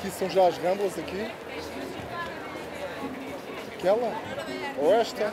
aqui são já as ramblas aqui. Aquela? Ou esta?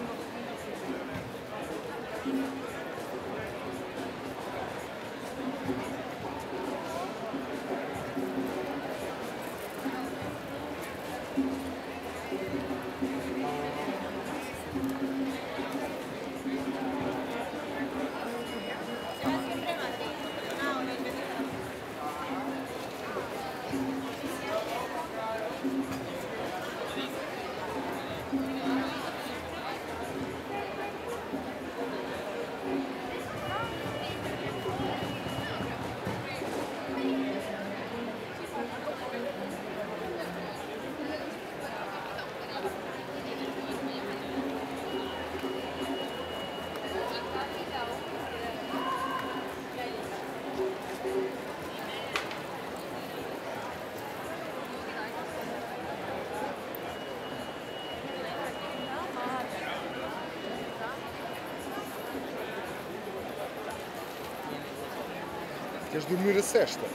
Queres dormir a sexta?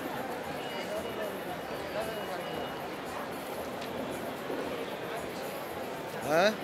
Hã?